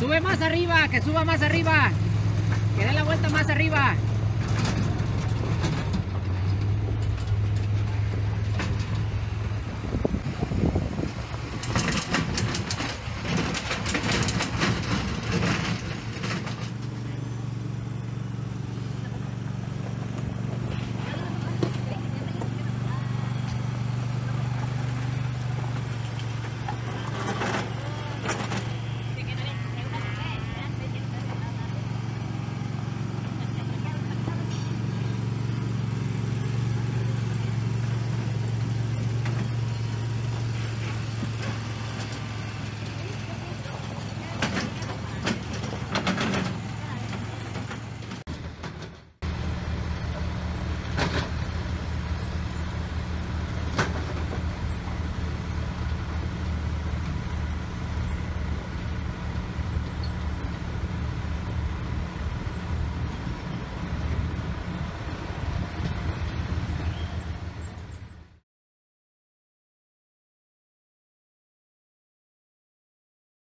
Sube más arriba, que suba más arriba. Que dé la vuelta más arriba.